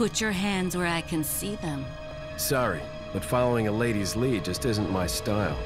Put your hands where I can see them. Sorry, but following a lady's lead just isn't my style.